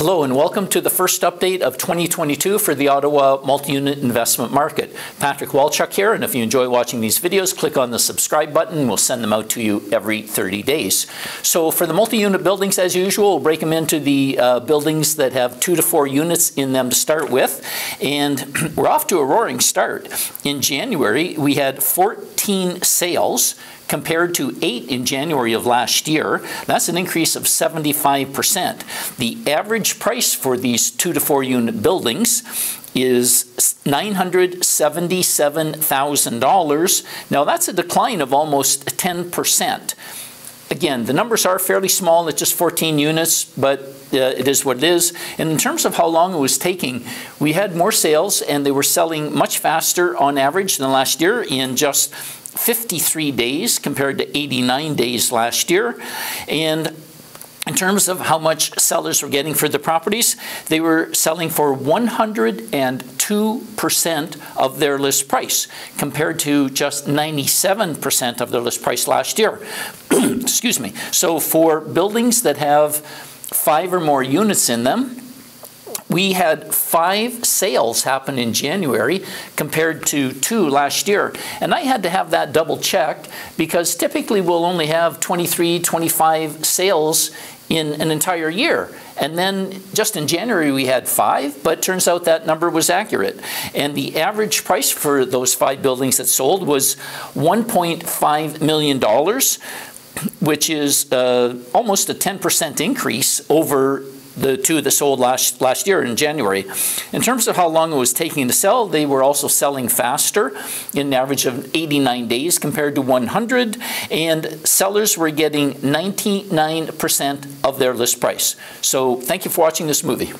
Hello and welcome to the first update of 2022 for the Ottawa multi-unit investment market. Patrick Walchuk here, and if you enjoy watching these videos, click on the subscribe button. We'll send them out to you every 30 days. So for the multi-unit buildings, as usual, we'll break them into the uh, buildings that have two to four units in them to start with. And we're off to a roaring start. In January, we had 14 sales compared to 8 in January of last year. That's an increase of 75%. The average price for these 2 to 4 unit buildings is $977,000. Now that's a decline of almost 10%. Again, the numbers are fairly small, it's just 14 units, but uh, it is what it is. And in terms of how long it was taking, we had more sales and they were selling much faster on average than last year in just 53 days compared to 89 days last year. And in terms of how much sellers were getting for the properties, they were selling for 102% of their list price compared to just 97% of their list price last year. Excuse me. So for buildings that have five or more units in them, we had five sales happen in January compared to two last year. And I had to have that double checked because typically we'll only have 23, 25 sales in an entire year. And then just in January we had five, but turns out that number was accurate. And the average price for those five buildings that sold was $1.5 million, which is uh, almost a 10% increase over the two that sold last, last year in January. In terms of how long it was taking to sell, they were also selling faster, in an average of 89 days compared to 100, and sellers were getting 99% of their list price. So thank you for watching this movie.